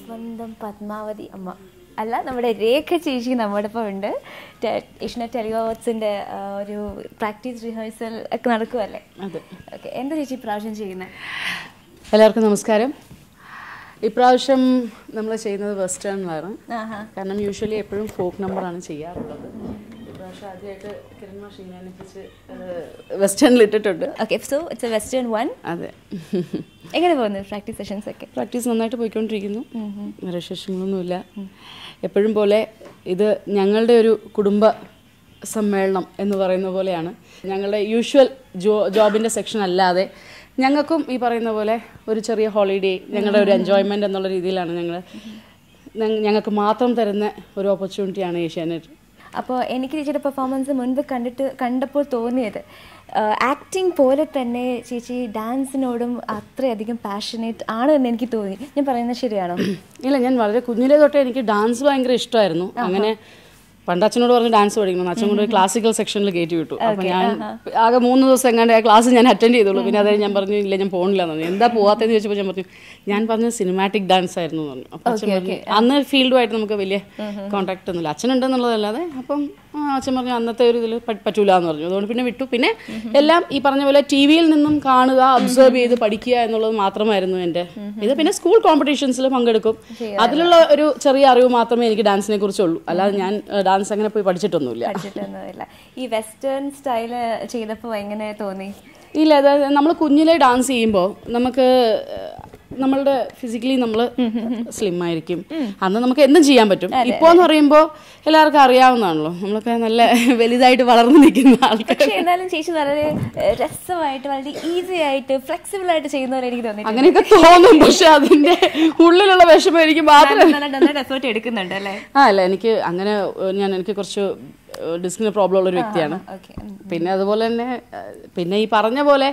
സ്വന്തം പത്മാവതി അമ്മ. അല്ല നമ്മുടെ രേഖ ചേച്ചി നമ്മുടെ ഒപ്പം ഉണ്ട് ഇഷ്ണ ടെലിവാട്സിന്റെ ഒരു പ്രാക്ടീസ് റിഹേഴ്സൽ ഒക്കെ നടക്കുമല്ലേ അതെ. ഓക്കെ എന്താ ചേച്ചി ഇപ്രാവശ്യം ചെയ്യുന്നത് എല്ലാവർക്കും നമസ്കാരം. ഇപ്രാവശ്യം നമ്മൾ ചെയ്യുന്നത് വെസ്റ്റേണിലാണ്. ആഹാ. കാരണം യൂഷ്വലി എപ്പോഴും ഫോക്ക് നമ്പറാണ് ചെയ്യാറുള്ളത്. ആദ്യമായിട്ട് കിരൺ മാഷ് ഇങ്ങനെ വെസ്റ്റേണിൽ ഇട്ടിട്ടുണ്ട്. Okay so it's a western one അതെ. എങ്ങനെ പോകുന്നു പ്രാക്ടീസ് സെഷൻസ് ഒക്കെ? പ്രാക്ടീസ് നന്നായിട്ട് പോയിക്കൊണ്ടിരിക്കുന്നു. വേറെ വിശേഷങ്ങളൊന്നുമില്ല. എപ്പോഴും പോലെ ഇത് ഞങ്ങളുടെ ഒരു കുടുംബ സമ്മേളനം എന്ന് പറയുന്ന പോലെയാണ്. ഞങ്ങളുടെ യൂഷ്വൽ ജോ ജോബിന്റെ സെക്ഷൻ അല്ലാതെ ഞങ്ങൾക്കും ഈ പറയുന്ന പോലെ ഒരു ചെറിയ ഹോളിഡേ ഞങ്ങളുടെ ഒരു എൻജോയ്മെന്റ് എന്നുള്ള രീതിയിലാണ് ഞങ്ങൾ ഞങ്ങൾക്ക് മാത്രം തരുന്ന ഒരു ഓപ്പർച്യൂണിറ്റിയാണ് ഏഷ്യാനെറ്റ്. അപ്പോൾ എനിക്ക് ചേച്ചിയുടെ പെർഫോമൻസ് മുൻപ് കണ്ടിട്ട് കണ്ടപ്പോൾ തോന്നിയത്. ആക്ടിങ് പോലെ തന്നെ ചേച്ചി ഡാൻസിനോടും അത്രയധികം പാഷനേറ്റ് ആണ് എന്ന് എനിക്ക് തോന്നി. ഞാൻ പറയുന്നത് ശരിയാണോ? ഇല്ല ഞാൻ വളരെ കുഞ്ഞിലേ തൊട്ടേ എനിക്ക് ഡാൻസ് ഭയങ്കര ഇഷ്ടമായിരുന്നു. അങ്ങനെ പണ്ട് അച്ഛനോട് പറഞ്ഞ് ഡാൻസ് പഠിക്കണം. അച്ഛൻ കൊണ്ട് ക്ലാസിക്കൽ സെക്ഷനിൽ കയറ്റി വിട്ടു. അപ്പൊ ഞാൻ ആകെ മൂന്ന് ദിവസം എങ്ങാണ്ട് ആ ക്ലാസ് ഞാൻ അറ്റൻഡ് ചെയ്തോളൂ പിന്നെ അതായത് ഞാൻ പറഞ്ഞു ഇല്ല ഞാൻ പോകണില്ല എന്ന് പറഞ്ഞു. എന്താ പോവാത്തെന്ന് ചോദിച്ചപ്പോൾ ഞാൻ പറഞ്ഞു ഞാൻ പറഞ്ഞ സിനിമാറ്റിക് ഡാൻസ് ആയിരുന്നു എന്ന് പറഞ്ഞു. അപ്പൊ അച്ഛൻ പറഞ്ഞു അന്ന് ഫീൽഡുമായിട്ട് നമുക്ക് വലിയ കോൺടാക്ട് ഒന്നുമില്ല. അച്ഛനുണ്ടെന്നുള്ളതല്ലാതെ അപ്പം അച്ഛൻ പറഞ്ഞു അന്നത്തെ ഒരു ഇതിൽ പറ്റൂല എന്ന് പറഞ്ഞു. അതുകൊണ്ട് പിന്നെ വിട്ടു. പിന്നെ എല്ലാം ഈ പറഞ്ഞ പോലെ ടി വിയിൽ നിന്നും കാണുക അബ്സർവ് ചെയ്ത് പഠിക്കുക എന്നുള്ളത് മാത്രമായിരുന്നു എന്റെ ഇത്. പിന്നെ സ്കൂൾ കോമ്പറ്റീഷൻസിൽ പങ്കെടുക്കും. അതിലുള്ള ഒരു ചെറിയ അറിവ് മാത്രമേ എനിക്ക് ഡാൻസിനെ കുറിച്ചുള്ളൂ. അല്ലാതെ ഞാൻ ഡാൻസ് അങ്ങനെ പോയി പഠിച്ചിട്ടൊന്നുമില്ല. പഠിച്ചിട്ടൊന്നുമില്ല. ഈ വെസ്റ്റേൺ സ്റ്റൈൽ ചെയ്തപ്പോൾ എങ്ങനെ തോന്നി? ഇല്ല അതായത് നമ്മൾ കുഞ്ഞിലെ ഡാൻസ് ചെയ്യുമ്പോൾ നമുക്ക് നമ്മളുടെ ഫിസിക്കലി നമ്മൾ സ്ലിം ആയിരിക്കും. അന്ന് നമുക്ക് എന്തും ചെയ്യാൻ പറ്റും. ഇപ്പോ എന്ന് പറയുമ്പോൾ എല്ലാവർക്കും അറിയാവുന്നതാണല്ലോ. നമ്മളൊക്കെ നല്ല വലുതായിട്ട് വളർന്നു നിൽക്കുന്ന ആൾക്കാർ പക്ഷെ എന്നാലും ചേച്ചി വളരെ രസമായിട്ട് വളരെ ഈസി ആയിട്ട് ഫ്ലെക്സിബിൾ ആയിട്ട് ചെയ്യുന്നവരെ എനിക്ക് തോന്നി അങ്ങനെയൊക്കെ തോന്നും പക്ഷെ അതിന്റെ ഉള്ളിലുള്ള വിഷമം എനിക്ക് മാത്രം നന്നായിട്ട് എഫേർട്ട് എടുക്കുന്നുണ്ട് അല്ലേ? ആ അല്ല എനിക്ക് അങ്ങനെ ഞാൻ എനിക്ക് കുറച്ച് ഡിസ്കിന് പ്രോബ്ലം ഉള്ള ഒരു വ്യക്തിയാണ്. പിന്നെ അതുപോലെ തന്നെ പിന്നെ ഈ പറഞ്ഞ പോലെ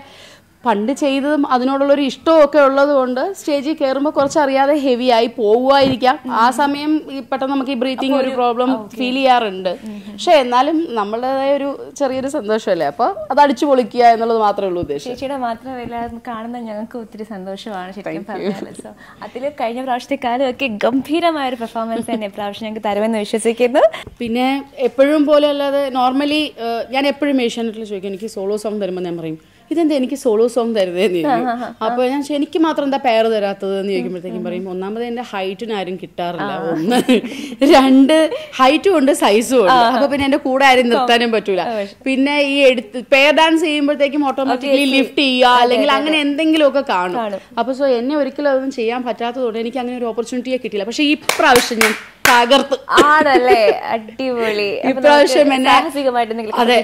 പണ്ട് ചെയ്തതും അതിനോടുള്ളൊരു ഇഷ്ടമൊക്കെ ഒക്കെ ഉള്ളത് കൊണ്ട് സ്റ്റേജിൽ കയറുമ്പോൾ കുറച്ച് അറിയാതെ ഹെവി ആയി പോവുമായിരിക്കാം. ആ സമയം പെട്ടെന്ന് നമുക്ക് ഈ ബ്രീത്തിങ് ഒരു പ്രോബ്ലം ഫീൽ ചെയ്യാറുണ്ട്. പക്ഷെ എന്നാലും നമ്മളുടേതായ ഒരു ചെറിയൊരു സന്തോഷമല്ലേ? അപ്പോൾ അത് അടിച്ചു പൊളിക്കുക എന്നുള്ളത് മാത്രമേ ഉള്ളൂ ഉദ്ദേശം. ചേച്ചിയുടെ മാത്രമല്ല കാണുന്ന ഞങ്ങൾക്ക് ഒത്തിരി സന്തോഷമാണ് ശരിക്കും പറഞ്ഞാൽ സോ അതിൽ കഴിഞ്ഞ പ്രാവശ്യത്തെ കാലമൊക്കെ ഗംഭീരമായ ഒരു പെർഫോമൻസ് തന്നെ പ്രാവശ്യം ഞങ്ങൾക്ക് തരുമെന്ന് വിശ്വസിക്കുന്നു. പിന്നെ എപ്പോഴും പോലെ അല്ലാതെ നോർമലി ഞാൻ എപ്പോഴും ഏഷ്യാനെറ്റിൽ ചോദിക്കും എനിക്ക് സോളോ സോങ് തരുമ്പോൾ ഞാൻ പറയും. ഇതെന്താ എനിക്ക് സോളോ സോങ് തരുന്നതെന്ന് ചോദിക്കും. അപ്പോൾ ഞാൻ എനിക്ക് മാത്രം എന്താ പെയർ തരാത്തത് എന്ന് ചോദിക്കുമ്പോഴത്തേക്കും പറയും ഒന്നാമത് എന്റെ ഹൈറ്റിന് ആരും കിട്ടാറില്ല. ഒന്ന് രണ്ട് ഹൈറ്റും ഉണ്ട് സൈസും ഉണ്ട്. അപ്പൊ പിന്നെ എന്റെ കൂടെ ആരും നിർത്താനും പറ്റൂല. പിന്നെ ഈ എടുത്ത് പെയർ ഡാൻസ് ചെയ്യുമ്പോഴത്തേക്കും ഓട്ടോമാറ്റിക്കലി ലിഫ്റ്റ് ചെയ്യുക അല്ലെങ്കിൽ അങ്ങനെ എന്തെങ്കിലുമൊക്കെ കാണും. അപ്പൊ സോ എന്നെ ഒരിക്കലും അതൊന്നും ചെയ്യാൻ പറ്റാത്തതുകൊണ്ട് എനിക്ക് അങ്ങനെ ഒരു ഓപ്പർച്യൂണിറ്റിയെ കിട്ടിയില്ല. പക്ഷെ ഈ പ്രാവശ്യം ഞാൻ തകർത്ത്. ആണല്ലേ? അടിപൊളി. ഇപ്രാവശ്യം എന്നെ അതെ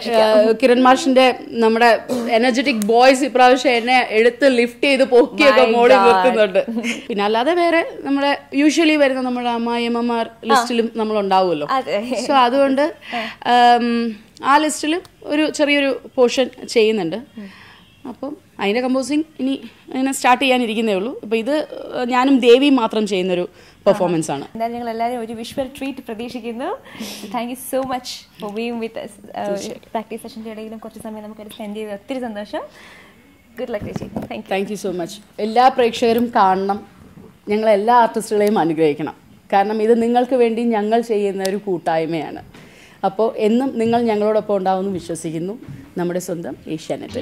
കിരൺ മാഷിന്റെ നമ്മുടെ എനർജറ്റിക് ബോയ്സ് ഇപ്രാവശ്യം എന്നെ എടുത്ത് ലിഫ്റ്റ് ചെയ്ത് പൊക്കിയൊക്കെ മോളിൽ നിർത്തുന്നുണ്ട് പിന്നെ അല്ലാതെ വേറെ നമ്മുടെ യൂഷ്വലി വരുന്ന നമ്മുടെ അമ്മായിയമ്മമാർ ലിസ്റ്റിലും നമ്മൾ ഉണ്ടാവുമല്ലോ സോ അതുകൊണ്ട് ആ. ലിസ്റ്റിലും ഒരു ചെറിയൊരു പോർഷൻ ചെയ്യുന്നുണ്ട്. അപ്പം അതിന്റെ കമ്പോസിങ് ഇനി ഇങ്ങനെ സ്റ്റാർട്ട് ചെയ്യാനിരിക്കുന്നേ ഉള്ളൂ. അപ്പോൾ ഇത് ഞാനും ദേവിയും മാത്രം ചെയ്യുന്നൊരു പെർഫോമൻസ് ആണ്. എന്തായാലും ഞങ്ങൾ എല്ലാവരും ഒരു വിഷ്വൽ ട്രീറ്റ് പ്രതീക്ഷിക്കുന്നു. Thank you so much for being with practice സെഷന്റെ ഇടയിലും കുറച്ച് സമയം നമുക്ക് സ്പെൻഡ് ചെയ്ത് ഒത്തിരി സന്തോഷം. ഗുഡ് ലക്ക് ചേച്ചി. താങ്ക് യു സോ മച്ച് എല്ലാ പ്രേക്ഷകരും കാണണം. ഞങ്ങൾ എല്ലാ ആർട്ടിസ്റ്റുകളെയും അനുഗ്രഹിക്കണം. കാരണം ഇത് നിങ്ങൾക്ക് വേണ്ടി ഞങ്ങൾ ചെയ്യുന്ന ഒരു കൂട്ടായ്മയാണ്. അപ്പോൾ എന്നും നിങ്ങൾ ഞങ്ങളോടൊപ്പം ഉണ്ടാവുമെന്ന് വിശ്വസിക്കുന്നു. നമ്മുടെ സ്വന്തം ഏഷ്യാനെറ്റ്.